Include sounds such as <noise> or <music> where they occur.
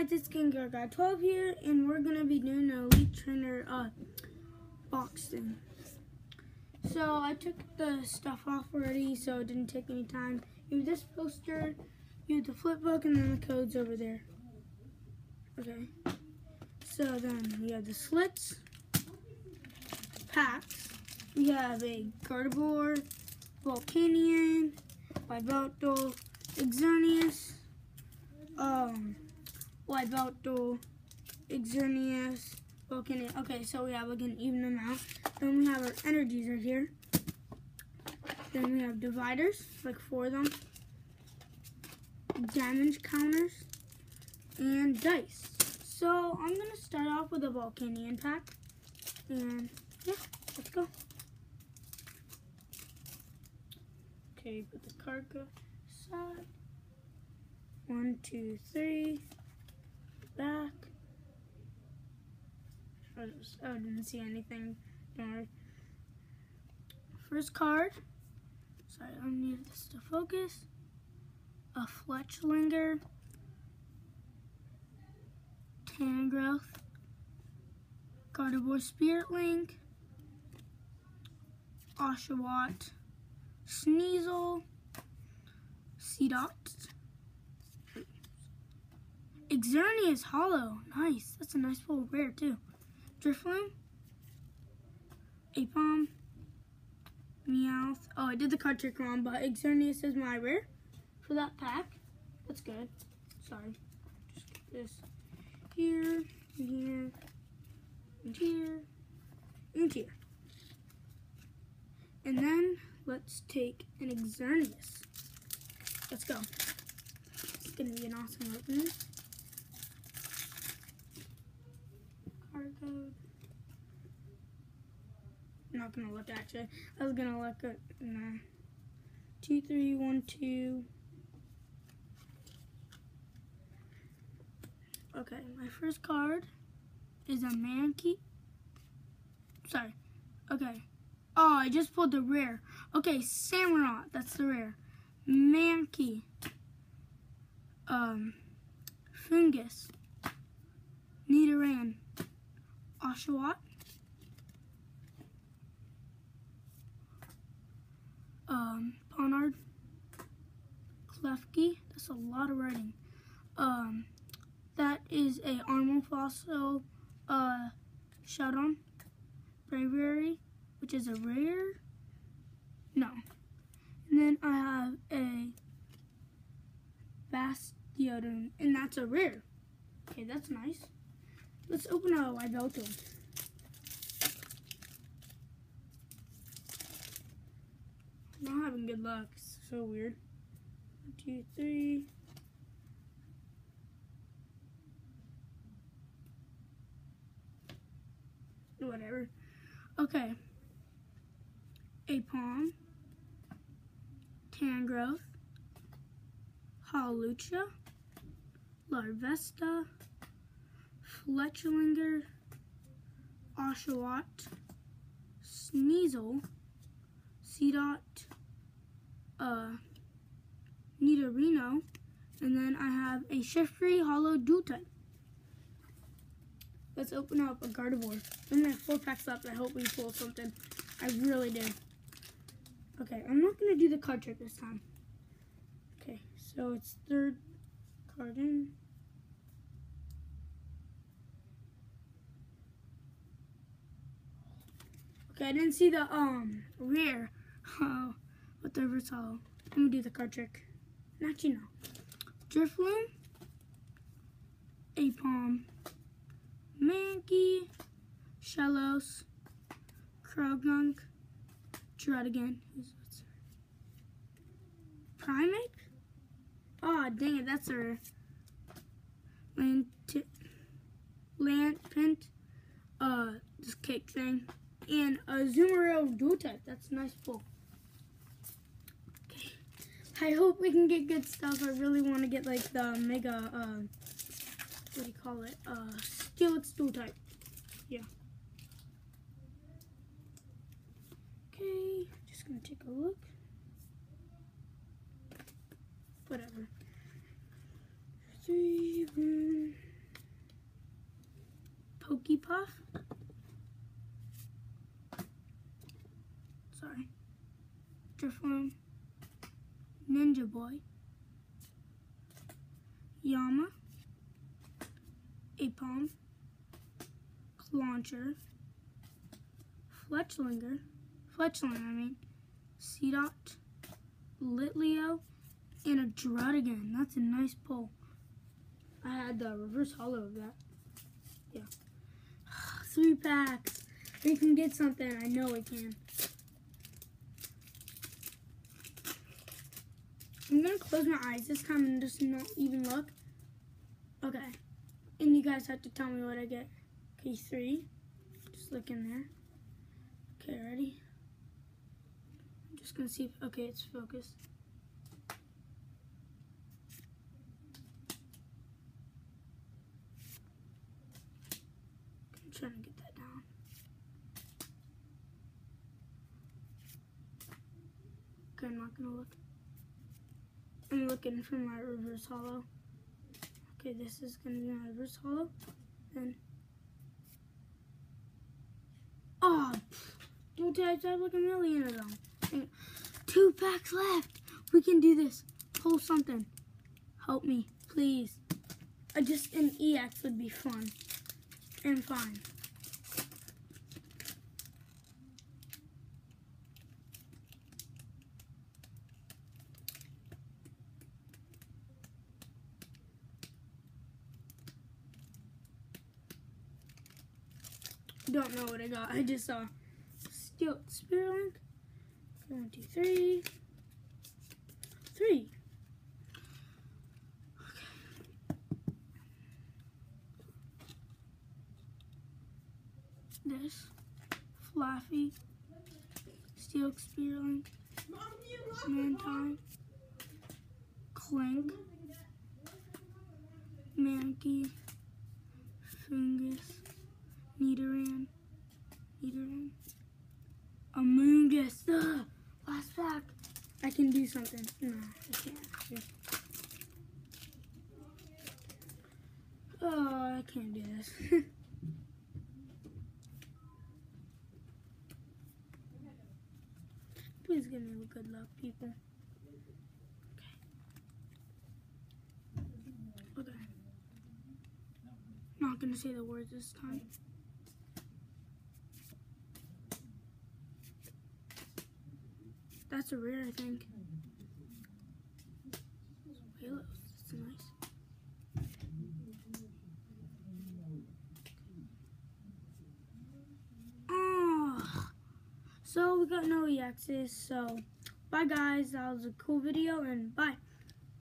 guys, it's Gengar Guy 12 here, and we're gonna be doing an Elite Trainer uh, box thing. So I took the stuff off already, so it didn't take any time. You have this poster, you have the flip book, and then the codes over there. Okay. So then we have the slits, packs. We have a Gardevoir, Volcanion, Vivalto, Xerneas, um, Vivalto, Xerneas, Volcanion. Okay, so we have, we can even them out. Then we have our energies right here. Then we have dividers, like four of them. Damage counters, and dice. So I'm gonna start off with a Volcanion pack. And yeah, let's go. Okay, put the card go side. One, two, three. Back. Oh, oh didn't see anything. First card. Sorry, I need this to focus. A Fletchinder. Tangrowth. Gardevoir Spirit Link. Oshawott. Sneasel, Seedot, Xerneas Holo. Nice. That's a nice full rare too. Drifloon, Aipom, Meowth. Oh, I did the card trick wrong, but Xerneas is my rare for that pack. That's good. Sorry. Just get this here, and here, and here, and here. And then let's take an Xerneas. Let's go. It's gonna be an awesome opening. Card I'm not gonna look at you. I was gonna look at nah. Two, three, one, two. Okay, my first card is a Mankey. Sorry. Okay. Oh, I just pulled the rare. Okay, Samurott, that's the rare. Mankey. Um, Foongus. Nidoran. Oshawott. Um, Ponard. Klefki. That's a lot of writing. Um, that is a Armor Fossil, uh. Braviary which is a rare. No. And then I have a Bastiodon, and that's a rare. Okay, that's nice. Let's open our Vivalto. I'm not having good luck. It's so weird. One, two, three. Whatever. Okay. Aipom, Tangrowth, Hawlucha, Larvesta, Fletchinder, Oshawott, Sneasel, Seedot, uh, Nidorino, and then I have a Shiftry Holo Dual type. Let's open up a Gardevoir. And then four packs left. I hope we pull something. I really do. Okay, I'm not to do the card trick this time. Okay, so it's third card in. Okay, I didn't see the um rear. <laughs> Oh, with the reverse Let me do the card trick. Actually, no. Drifloon, Aipom, Mankey, Shellos, it again. Primate? Oh, dang it, that's a land pint, uh, this cake thing, and a Zoomeril dual type. That's a nice pull. Okay, I hope we can get good stuff. I really want to get like the mega, uh, what do you call it? Uh, Steelix dual type. Yeah. Okay, just gonna take a look. Whatever. Three, one, Puff. Sorry. Drifloon. Ninja Boy. Yanma. Aipom. Launcher. Fletchinder. Fletchling, I mean. Seedot. Litleo. And a Druddigon. That's a nice pull. I had the reverse holo of that. Yeah. <sighs> Three packs. We can get something. I know we can. I'm gonna close my eyes this time and just not even look. Okay. And you guys have to tell me what I get. Okay, three. Just look in there. Okay, ready? I'm just gonna see if, okay, it's focused. I'm trying to get that down. Okay, I'm not gonna look. I'm looking for my reverse holo. Okay, this is gonna be my reverse holo. Then, oh, types I have like a million of them. Two packs left. We can do this. Pull something. Help me, please. I just an EX would be fun and fine. Don't know what I got. I just saw Steel Spirit Link. One, two, three. Three. Okay. This. Fluffy. Steel Spirit Link. Mantine. Klink. Mankey. Foongus. Nidoran. Nidoran. Amoonguss. Ugh. Last pack. I can do something. No, I can't. Oh, I can't do this. <laughs> Please give me good luck, people. Okay. Okay. Not gonna say the words this time. That's a rare, I think. That's nice. Oh, so we got no EXs, so bye guys, that was a cool video, and bye.